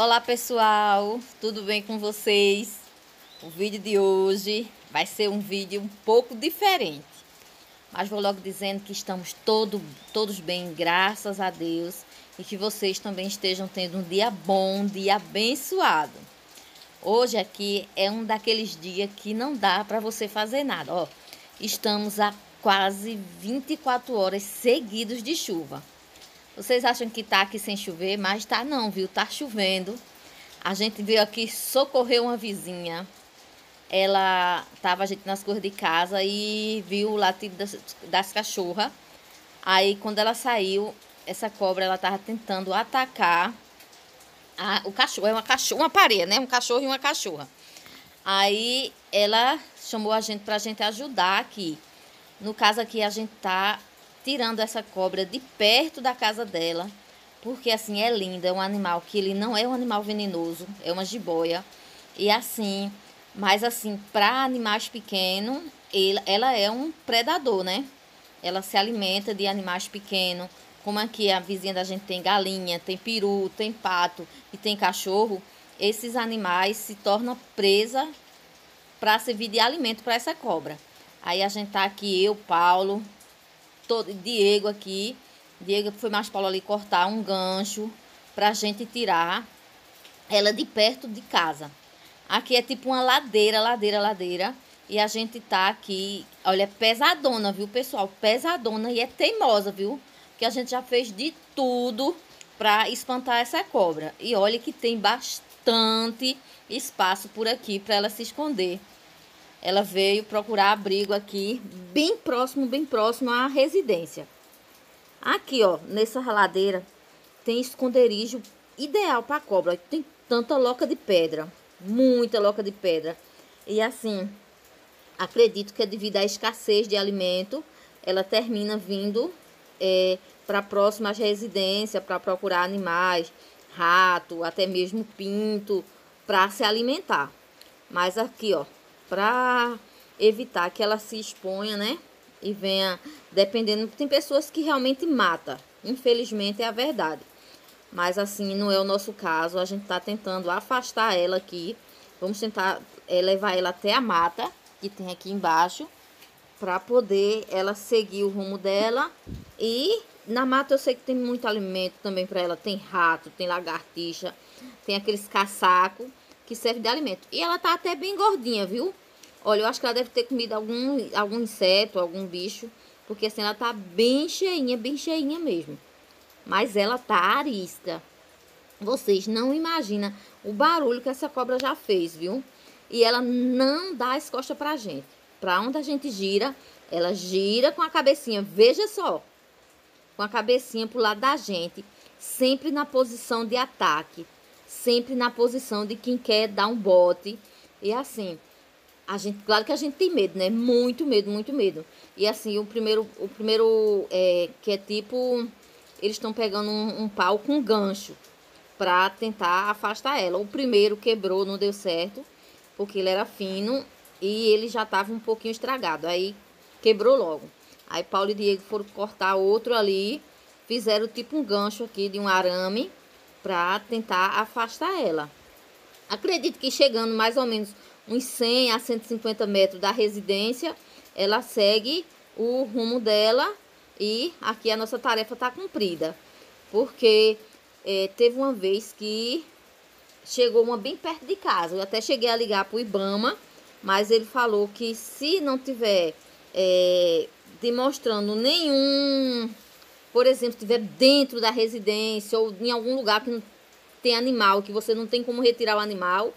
Olá pessoal, tudo bem com vocês? O vídeo de hoje vai ser um vídeo um pouco diferente. Mas vou logo dizendo que estamos todo, todos bem, graças a Deus. E que vocês também estejam tendo um dia bom, um dia abençoado. Hoje aqui é um daqueles dias que não dá para você fazer nada. Ó, estamos a quase 24 horas seguidos de chuva. Vocês acham que tá aqui sem chover, mas tá não, viu? Tá chovendo. A gente veio aqui socorrer uma vizinha. Ela tava a gente nas coisas de casa e viu o latido das, das cachorras. Aí quando ela saiu, essa cobra ela tava tentando atacar a, o cachorro, é uma cachorra, uma pareia, né? Um cachorro e uma cachorra. Aí ela chamou a gente pra gente ajudar aqui. No caso aqui a gente tá tirando essa cobra de perto da casa dela, porque assim é linda, é um animal que ele não é um animal venenoso, é uma jiboia. E assim, mas assim, para animais pequenos, ele, ela é um predador, né? Ela se alimenta de animais pequenos, como aqui a vizinha da gente tem galinha, tem peru, tem pato e tem cachorro, esses animais se tornam presa para servir de alimento para essa cobra. Aí a gente tá aqui, eu, Paulo, todo, Diego aqui. Diego foi mais Paulo ali cortar um gancho pra gente tirar ela de perto de casa. Aqui é tipo uma ladeira, ladeira, ladeira. E a gente tá aqui, olha, pesadona, viu, pessoal? Pesadona e é teimosa, viu? Que a gente já fez de tudo pra espantar essa cobra. E olha que tem bastante espaço por aqui para ela se esconder ela veio procurar abrigo aqui, bem próximo, bem próximo à residência. Aqui, ó, nessa ladeira, tem esconderijo ideal para cobra. Tem tanta loca de pedra, muita loca de pedra. E assim, acredito que é devido à escassez de alimento, ela termina vindo é, para próximas residências para procurar animais, rato, até mesmo pinto, para se alimentar. Mas aqui, ó, para evitar que ela se exponha, né? E venha, dependendo, tem pessoas que realmente mata. Infelizmente é a verdade. Mas assim, não é o nosso caso. A gente está tentando afastar ela aqui. Vamos tentar é, levar ela até a mata que tem aqui embaixo. Para poder ela seguir o rumo dela. E na mata eu sei que tem muito alimento também para ela. Tem rato, tem lagartixa, tem aqueles caçacos que serve de alimento. E ela tá até bem gordinha, viu? Olha, eu acho que ela deve ter comido algum, algum inseto, algum bicho. Porque assim, ela tá bem cheinha, bem cheinha mesmo. Mas ela tá arisca. Vocês não imaginam o barulho que essa cobra já fez, viu? E ela não dá as costas pra gente. Pra onde a gente gira, ela gira com a cabecinha. Veja só. Com a cabecinha pro lado da gente. Sempre na posição de ataque sempre na posição de quem quer dar um bote. E assim, a gente, claro que a gente tem medo, né? Muito medo, muito medo. E assim, o primeiro, o primeiro é, que é tipo, eles estão pegando um, um pau com gancho para tentar afastar ela. O primeiro quebrou, não deu certo, porque ele era fino e ele já estava um pouquinho estragado. Aí quebrou logo. Aí Paulo e Diego foram cortar outro ali, fizeram tipo um gancho aqui de um arame para tentar afastar ela. Acredito que chegando mais ou menos uns 100 a 150 metros da residência, ela segue o rumo dela e aqui a nossa tarefa está cumprida. Porque é, teve uma vez que chegou uma bem perto de casa. Eu até cheguei a ligar para o Ibama, mas ele falou que se não tiver é, demonstrando nenhum por exemplo, estiver dentro da residência ou em algum lugar que não tem animal, que você não tem como retirar o animal,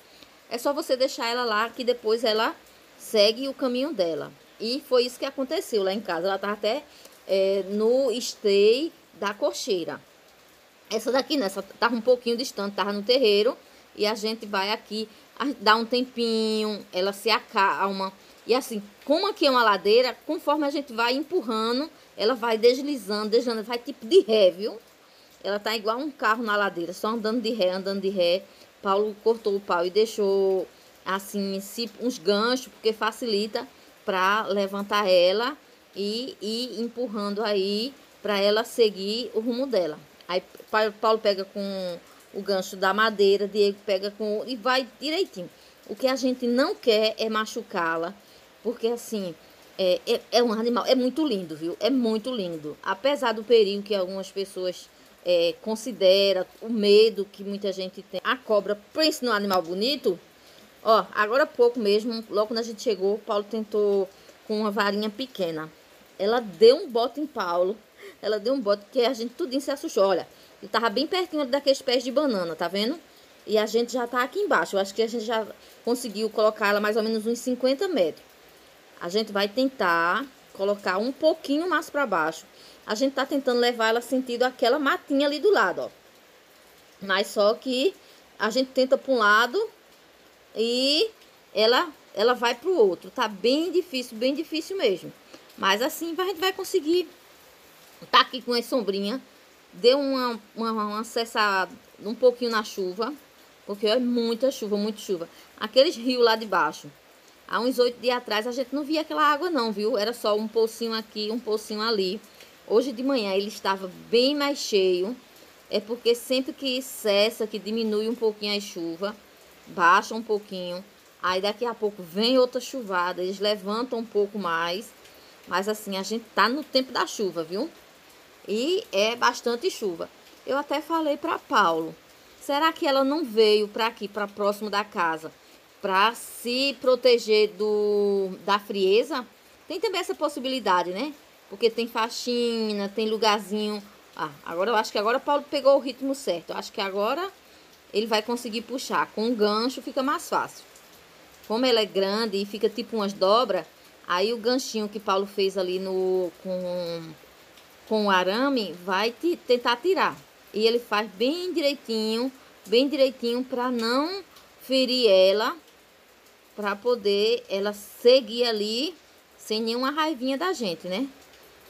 é só você deixar ela lá que depois ela segue o caminho dela. E foi isso que aconteceu lá em casa. Ela estava até é, no stay da cocheira. Essa daqui, né? Essa um pouquinho distante, tava no terreiro. E a gente vai aqui, dá um tempinho, ela se acalma. E assim, como aqui é uma ladeira, conforme a gente vai empurrando, ela vai deslizando, deslizando, vai tipo de ré, viu? Ela tá igual um carro na ladeira, só andando de ré, andando de ré. Paulo cortou o pau e deixou assim uns ganchos, porque facilita para levantar ela e ir empurrando aí para ela seguir o rumo dela. Aí Paulo pega com o gancho da madeira, Diego pega com e vai direitinho. O que a gente não quer é machucá-la, porque assim, é, é, é, um animal, é muito lindo, viu? É muito lindo. Apesar do perigo que algumas pessoas é, consideram, o medo que muita gente tem. A cobra, pense no animal bonito. Ó, agora há pouco mesmo, logo quando a gente chegou, Paulo tentou com uma varinha pequena. Ela deu um bote em Paulo. Ela deu um bote que a gente tudinho se assustou. Olha, ele tava bem pertinho daqueles pés de banana, tá vendo? E a gente já tá aqui embaixo. Eu acho que a gente já conseguiu colocar ela mais ou menos uns 50 metros. A gente vai tentar colocar um pouquinho mais para baixo. A gente tá tentando levar ela sentido aquela matinha ali do lado, ó. Mas só que a gente tenta para um lado e ela ela vai pro outro. Tá bem difícil, bem difícil mesmo. Mas assim a gente vai conseguir. Tá aqui com a sombrinha. Deu uma, uma, uma um pouquinho na chuva. Porque é muita chuva, muita chuva. Aqueles rios lá de baixo. Há uns oito dias atrás a gente não via aquela água não, viu? Era só um pocinho aqui, um pocinho ali. Hoje de manhã ele estava bem mais cheio. É porque sempre que cessa, que diminui um pouquinho a chuva, baixa um pouquinho. Aí daqui a pouco vem outra chuvada, eles levantam um pouco mais. Mas assim, a gente tá no tempo da chuva, viu? E é bastante chuva. Eu até falei para Paulo, será que ela não veio para aqui, para próximo da casa? Para se proteger do, da frieza. Tem também essa possibilidade, né? Porque tem faxina, tem lugarzinho. Ah, agora eu acho que agora o Paulo pegou o ritmo certo. Eu acho que agora ele vai conseguir puxar. Com um gancho fica mais fácil. Como ela é grande e fica tipo umas dobras, aí o ganchinho que Paulo fez ali no com, com o arame vai te, tentar tirar. E ele faz bem direitinho, bem direitinho para não ferir ela para poder ela seguir ali sem nenhuma raivinha da gente, né?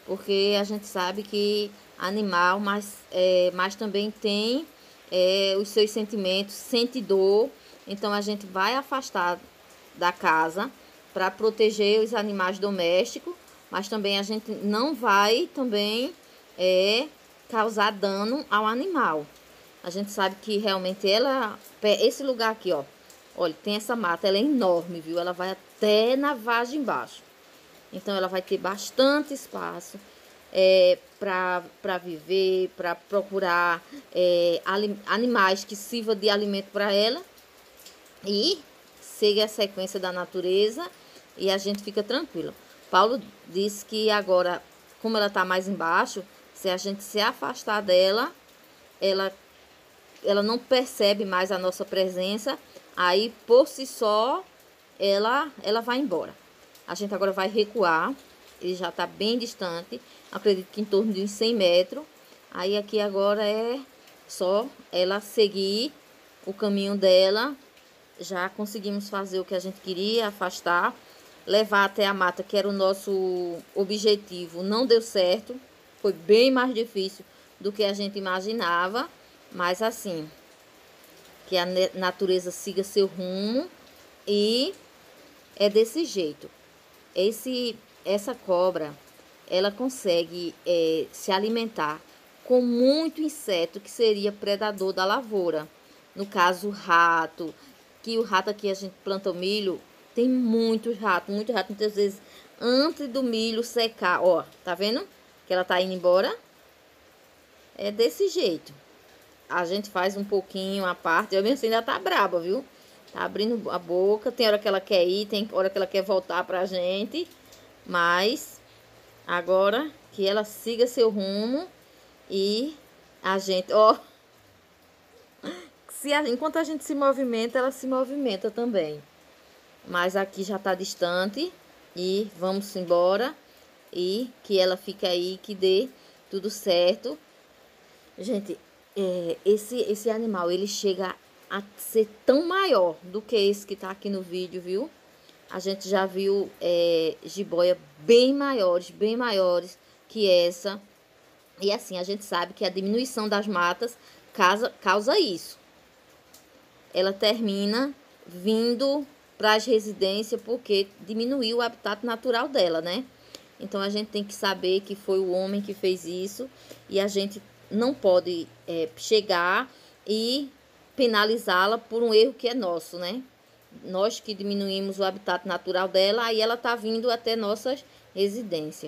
Porque a gente sabe que animal, mas, é, mas também tem é, os seus sentimentos, sente dor. Então a gente vai afastar da casa para proteger os animais domésticos, mas também a gente não vai também é, causar dano ao animal. A gente sabe que realmente ela, esse lugar aqui, ó, Olha, tem essa mata, ela é enorme, viu? Ela vai até na vagem embaixo. Então, ela vai ter bastante espaço é, para viver, para procurar é, animais que sirva de alimento para ela. E segue a sequência da natureza e a gente fica tranquilo. Paulo disse que agora, como ela está mais embaixo, se a gente se afastar dela, ela, ela não percebe mais a nossa presença Aí, por si só, ela, ela vai embora. A gente agora vai recuar. Ele já está bem distante. Acredito que em torno de uns 100 metros. Aí, aqui agora é só ela seguir o caminho dela. Já conseguimos fazer o que a gente queria, afastar. Levar até a mata, que era o nosso objetivo. Não deu certo. Foi bem mais difícil do que a gente imaginava. Mas assim, que a natureza siga seu rumo e é desse jeito. Esse, essa cobra, ela consegue é, se alimentar com muito inseto que seria predador da lavoura. No caso, o rato, que o rato aqui a gente planta o milho, tem muito rato, muito rato. Muitas vezes, antes do milho secar, ó, tá vendo? Que ela tá indo embora. É desse jeito a gente faz um pouquinho a parte. Eu mesmo assim ainda tá braba, viu? Tá abrindo a boca. Tem hora que ela quer ir, tem hora que ela quer voltar pra gente. Mas agora que ela siga seu rumo e a gente, ó. Se a, enquanto a gente se movimenta, ela se movimenta também. Mas aqui já tá distante e vamos embora e que ela fique aí, que dê tudo certo. Gente, é, esse, esse animal, ele chega a ser tão maior do que esse que tá aqui no vídeo, viu? A gente já viu é, jiboia bem maiores, bem maiores que essa. E assim, a gente sabe que a diminuição das matas causa, causa isso. Ela termina vindo para as residências porque diminuiu o habitat natural dela, né? Então a gente tem que saber que foi o homem que fez isso e a gente não pode é, chegar e penalizá-la por um erro que é nosso, né? Nós que diminuímos o habitat natural dela, aí ela tá vindo até nossas residências.